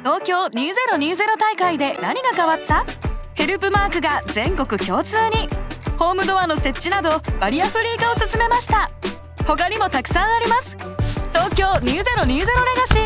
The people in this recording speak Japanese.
東京2020大会で何が変わった？ヘルプマークが全国共通に。ホームドアの設置などバリアフリー化を進めました。他にもたくさんあります。東京2020レガシー。